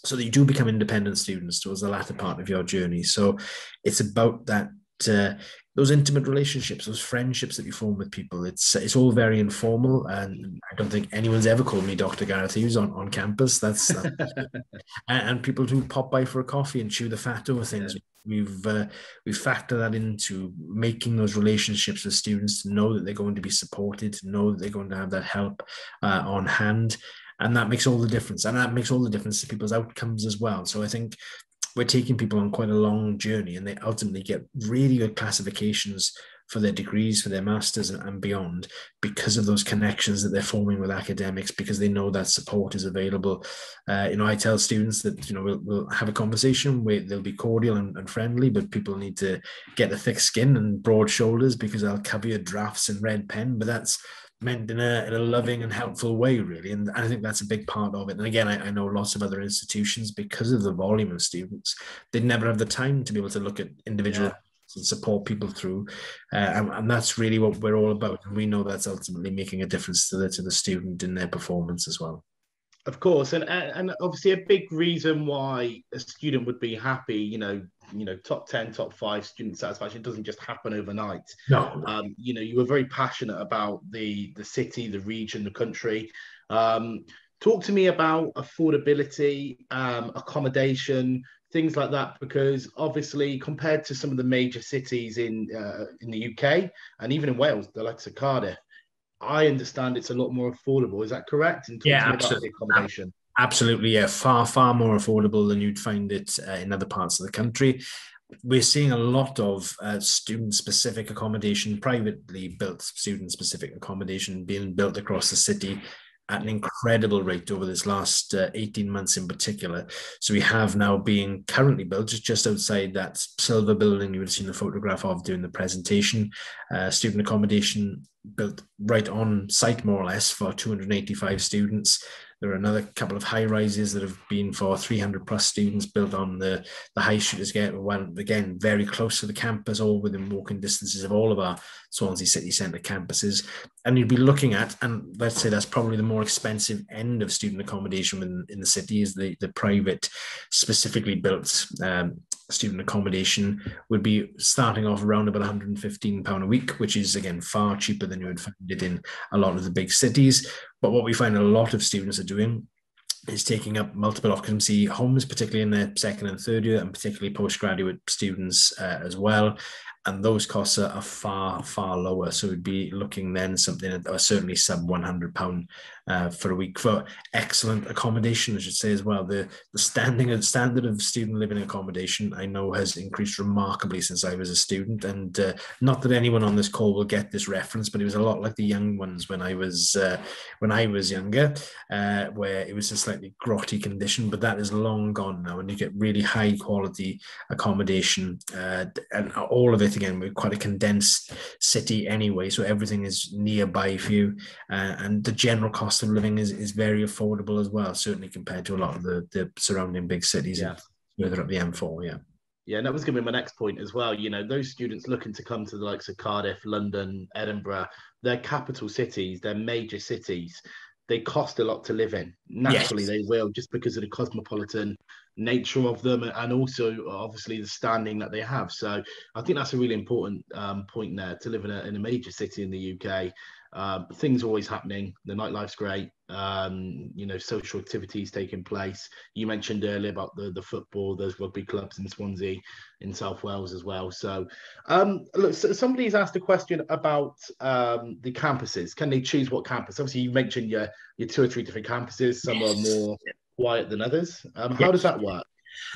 so that you do become independent students towards the latter part of your journey. So it's about that uh, those intimate relationships, those friendships that you form with people. It's it's all very informal, and I don't think anyone's ever called me Dr. Gareth Hughes on, on campus. That's, that's [LAUGHS] and, and, people do pop by for a coffee and chew the fat over things. Yeah. We've uh, we factor that into making those relationships with students to know that they're going to be supported, to know that they're going to have that help uh, on hand, and that makes all the difference. And that makes all the difference to people's outcomes as well. So I think we're taking people on quite a long journey and they ultimately get really good classifications for their degrees, for their masters and beyond, because of those connections that they're forming with academics, because they know that support is available. Uh, you know, I tell students that, you know, we'll, we'll have a conversation where they'll be cordial and, and, friendly, but people need to get a thick skin and broad shoulders because I'll cover your drafts in red pen. But that's meant in a, in a loving and helpful way, really. And I think that's a big part of it. And again, I, I, know lots of other institutions, because of the volume of students, they never have the time to be able to look at individual yeah. and support people through. Uh, and, and, that's really what we're all about. And we know that's ultimately making a difference to the, to the student in their performance as well. Of course, and and obviously a big reason why a student would be happy, you know, you know, top ten, top five student satisfaction doesn't just happen overnight. No, um, you know, you were very passionate about the the city, the region, the country. Um, talk to me about affordability, um, accommodation, things like that, because obviously compared to some of the major cities in uh, in the UK and even in Wales, the likes of Cardiff, I understand it's a lot more affordable. Is that correct? And yeah, absolutely. accommodation. Absolutely, yeah, far far more affordable than you'd find it uh, in other parts of the country. we're seeing a lot of uh, student-specific accommodation, privately built student-specific accommodation being built across the city at an incredible rate over this last uh, 18 months in particular. So we have now being currently built just, just outside that silver building you would have seen the photograph of during the presentation. Uh, student accommodation built right on site more or less for 285 students. There are another couple of high rises that have been for 300 plus students built on the, the high shooters gate. One, again, very close to the campus, all within walking distances of all of our Swansea City Centre campuses. And you'd be looking at, and let's say that's probably the more expensive end of student accommodation in, in the city, is the, the private, specifically built um, student accommodation would be starting off around about 115 pound a week which is again far cheaper than you would find it in a lot of the big cities. But what we find a lot of students are doing is taking up multiple occupancy homes, particularly in their second and third year, and particularly postgraduate students uh, as well and those costs are, are, far far lower. So we'd be looking then something or certainly sub 100 pound uh, for a week for excellent accommodation i should say as well. The the standing and standard of student living accommodation i know has increased remarkably since i was a student. And uh, not that anyone on this call will get this reference but it was a lot like the young ones when i was uh, when i was younger uh, where it was a slightly grotty condition but that is long gone now. And you get really high quality accommodation uh, and all of it again we're quite a condensed city anyway so everything is nearby for you uh, and the general cost of living is, is very affordable as well certainly compared to a lot of the, the surrounding big cities yeah. further up the m4 yeah yeah, and that was going to be my next point as well. You know, those students looking to come to the likes of Cardiff, London, Edinburgh, they're capital cities, they're major cities. They cost a lot to live in. Naturally, yes. they will, just because of the cosmopolitan nature of them and also obviously the standing that they have. So I think that's a really important um, point there to live in a, in a major city in the UK. Um, things are always happening. The nightlife's great. Um, you know, social activities taking place. You mentioned earlier about the the football. There's rugby clubs in Swansea, in South Wales as well. So, um, look, so somebody's asked a question about um, the campuses. Can they choose what campus? Obviously, you mentioned your your two or three different campuses. Some are more quiet than others. Um, how does that work?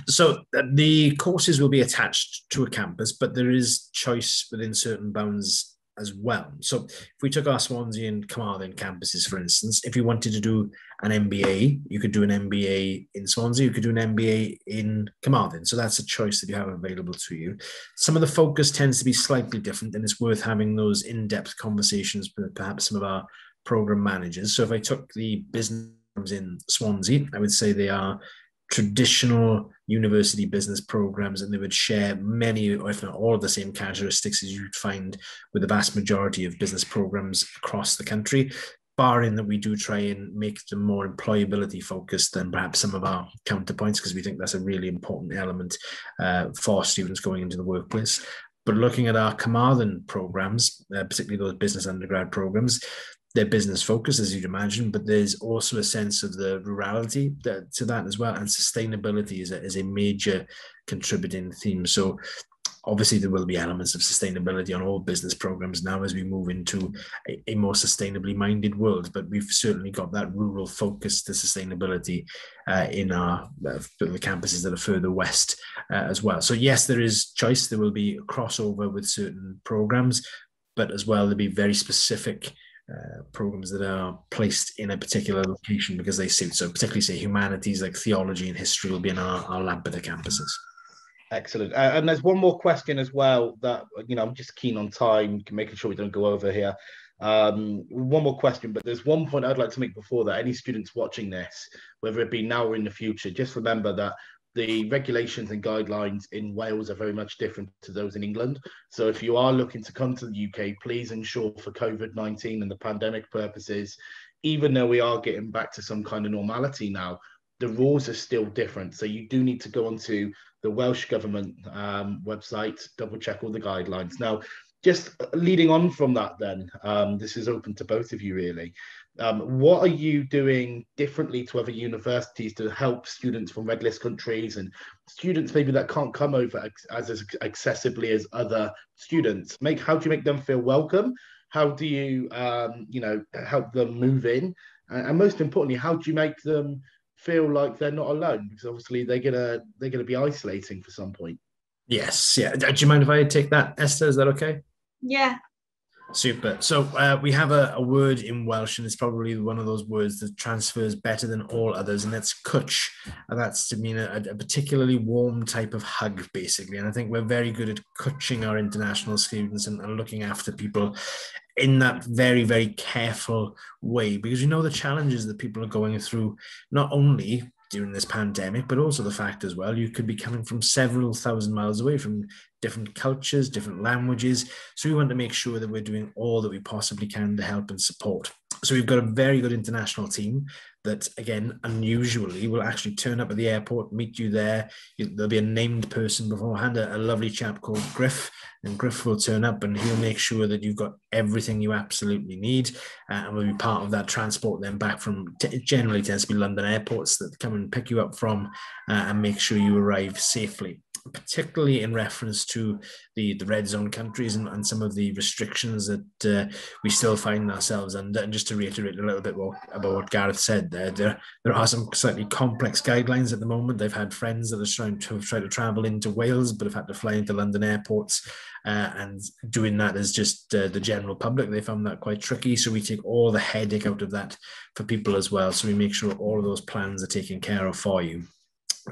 So uh, the courses will be attached to a campus, but there is choice within certain bounds as well. So if we took our Swansea and Carmarthen campuses, for instance, if you wanted to do an MBA, you could do an MBA in Swansea, you could do an MBA in Carmarthen. So that's a choice that you have available to you. Some of the focus tends to be slightly different, and it's worth having those in-depth conversations with perhaps some of our program managers. So if I took the business in Swansea. I would say they are traditional university business programs and they would share many, if not all of the same characteristics as you'd find with the vast majority of business programs across the country, barring that we do try and make them more employability focused than perhaps some of our counterpoints, because we think that's a really important element uh, for students going into the workplace. But looking at our Carmarthen programs, uh, particularly those business undergrad programs, their business focus, as you'd imagine, but there's also a sense of the rurality that, to that as well. And sustainability is a, is a major contributing theme. So obviously there will be elements of sustainability on all business programs now as we move into a, a, more sustainably minded world but we've certainly got that rural focus to sustainability uh, in our uh, the campuses that are further west uh, as well so yes there is choice there will be a crossover with certain programs but as well there'll be very specific uh, programs that are placed in a particular location because they suit. So, particularly say humanities like theology and history will be in our, our Lampeter campuses. Excellent. Uh, and there's one more question as well that you know I'm just keen on time, making sure we don't go over here. Um, one more question, but there's one point I'd like to make before that. Any students watching this, whether it be now or in the future, just remember that the regulations and guidelines in Wales are very much different to those in England. So if you are looking to come to the UK, please ensure for COVID 19 and the pandemic purposes, even though we are getting back to some kind of normality now, the rules are still different. So you do need to go onto the Welsh Government um, website, double check all the guidelines. Now, just leading on from that, then, um, this is open to both of you really. Um, what are you doing differently to other universities to help students from red list countries and students maybe that can't come over as, as accessibly as other students? Make how do you make them feel welcome? How do you um, you know help them move in? And, and most importantly, how do you make them feel like they're not alone? Because obviously they're gonna they're gonna be isolating for some point. Yes, yeah. Do you mind if I take that, Esther? Is that okay? Yeah. Super. So uh, we have a, a, word in Welsh, and it's probably one of those words that transfers better than all others, and that's cwtch. And that's to mean a, a, particularly warm type of hug, basically. And I think we're very good at cwtching our international students and, and looking after people in that very, very careful way, because you know the challenges that people are going through, not only during this pandemic, but also the fact as well, you could be coming from several thousand miles away from different cultures, different languages. So we want to make sure that we're doing all that we possibly can to help and support. So we've got a very good international team that, again, unusually will actually turn up at the airport, meet you there. There'll be a named person beforehand, a, a lovely chap called Griff, and Griff will turn up and he'll make sure that you've got everything you absolutely need, uh, and will be part of that transport then back from. T- generally tends to be London airports that come and pick you up from uh, and make sure you arrive safely particularly in reference to the, the red zone countries and, and some of the restrictions that uh, we still find ourselves under. And just to reiterate a little bit more about what Gareth said there, there, there are some slightly complex guidelines at the moment. They've had friends that are trying to try to travel into Wales, but have had to fly into London airports. Uh, and doing that as just uh, the general public, they found that quite tricky. So we take all the headache out of that for people as well. So we make sure all of those plans are taken care of for you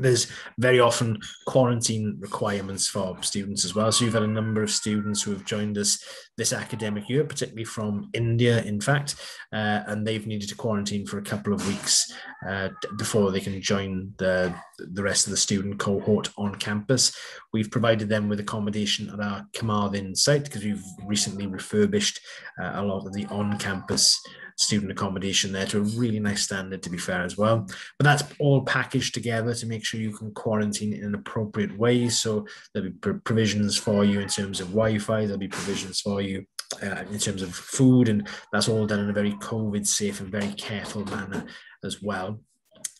there's very often quarantine requirements for students as well. So you've had a number of students who have joined us this academic year, particularly from India, in fact, uh, and they've needed to quarantine for a couple of weeks uh, before they can join the, the rest of the student cohort on campus. We've provided them with accommodation at our Carmarthen site because we've recently refurbished uh, a lot of the on-campus student accommodation there to a really nice standard, to be fair as well. But that's all packaged together to make sure you can quarantine in an appropriate way. So there'll be provisions for you in terms of Wi-Fi. There'll be provisions for you uh, in terms of food, and that's all done in a very COVID safe and very careful manner as well.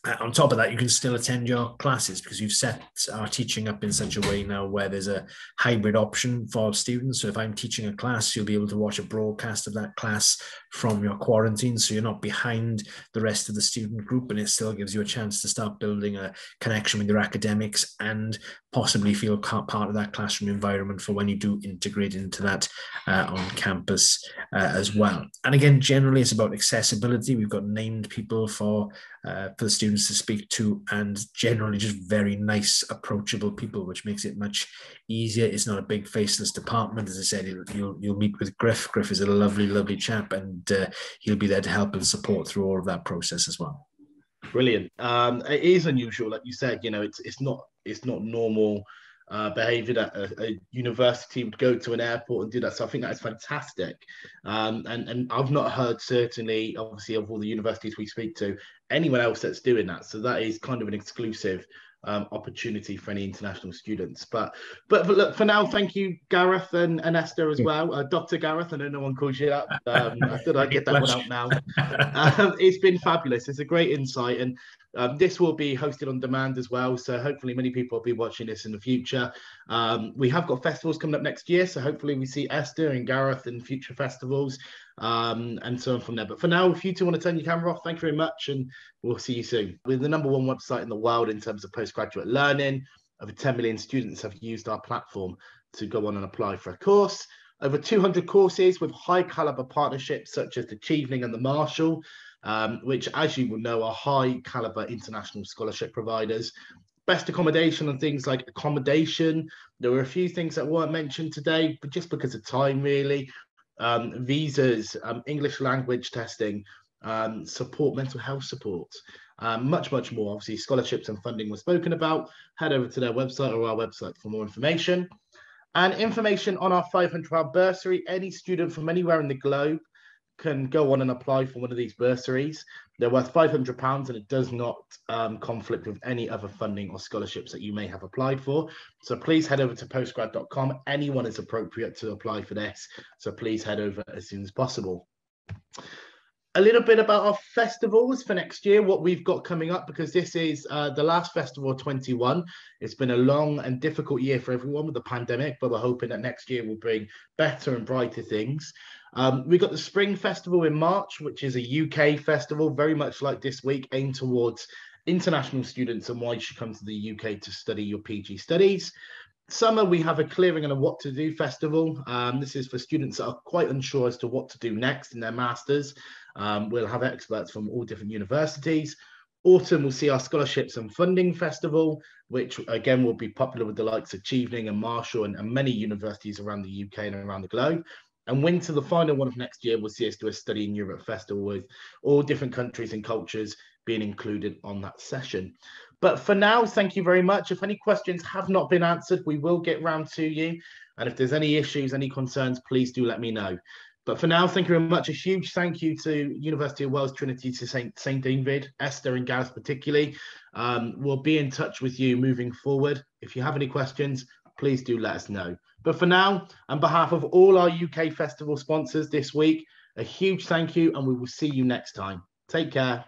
Uh, on top of that, you can still attend your classes because you've set our teaching up in such a way now where there's a hybrid option for students. So if I'm teaching a class, you'll be able to watch a broadcast of that class from your quarantine. So you're not behind the rest of the student group, and it still gives you a chance to start building a connection with your academics and possibly feel part of that classroom environment for when you do integrate into that uh, on campus uh, as well. And again, generally, it's about accessibility. We've got named people for uh, for the students to speak to, and generally just very nice, approachable people, which makes it much easier. It's not a big faceless department, as I said. You'll you'll meet with Griff. Griff is a lovely, lovely chap, and uh, he'll be there to help and support through all of that process as well. Brilliant. Um, it is unusual, like you said. You know, it's it's not it's not normal uh, behavior that a, a, university would go to an airport and do that. So I think that's fantastic. Um, and and I've not heard certainly, obviously, of all the universities we speak to, anyone else that's doing that. So that is kind of an exclusive um, opportunity for any international students. But, but but look for now, thank you, Gareth and, and Esther as well. Uh, Dr. Gareth, I know no one calls you that. Um, I thought I'd get [LAUGHS] that one out now. [LAUGHS] Um, it's been fabulous. It's a great insight, and um, this will be hosted on demand as well. So hopefully, many people will be watching this in the future. Um, we have got festivals coming up next year, so hopefully, we see Esther and Gareth in future festivals um, and so on from there. But for now, if you two want to turn your camera off, thank you very much, and we'll see you soon. We're the number one website in the world in terms of postgraduate learning. Over 10 million students have used our platform to go on and apply for a course. Over 200 courses with high caliber partnerships such as the Chevening and the Marshall, um, which, as you will know, are high caliber international scholarship providers. Best accommodation and things like accommodation. There were a few things that weren't mentioned today, but just because of time, really um, visas, um, English language testing, um, support, mental health support, um, much, much more. Obviously, scholarships and funding were spoken about. Head over to their website or our website for more information. And information on our £500 bursary. Any student from anywhere in the globe can go on and apply for one of these bursaries. They're worth £500 and it does not um, conflict with any other funding or scholarships that you may have applied for. So please head over to postgrad.com. Anyone is appropriate to apply for this. So please head over as soon as possible. A little bit about our festivals for next year, what we've got coming up, because this is uh, the last festival 21. It's been a long and difficult year for everyone with the pandemic, but we're hoping that next year will bring better and brighter things. Um, we got the Spring Festival in March, which is a UK festival, very much like this week, aimed towards international students and why you should come to the UK to study your PG studies. summer we have a clearing and a what to do festival. Um, this is for students that are quite unsure as to what to do next in their masters. Um, we'll have experts from all different universities. Autumn we'll see our scholarships and funding festival, which again will be popular with the likes of Chevening and Marshall and, and many universities around the UK and around the globe. And winter, the final one of next year, will see us do a study in Europe festival with all different countries and cultures being included on that session. But for now, thank you very much. If any questions have not been answered, we will get round to you. And if there's any issues, any concerns, please do let me know. But for now, thank you very much. A huge thank you to University of Wales Trinity to St. St. David, Esther and Gareth particularly. Um, we'll be in touch with you moving forward. If you have any questions, please do let us know. But for now, on behalf of all our UK festival sponsors this week, a huge thank you and we will see you next time. Take care.